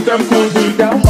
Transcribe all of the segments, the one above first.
Então convida o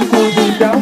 năm cô vùng đáo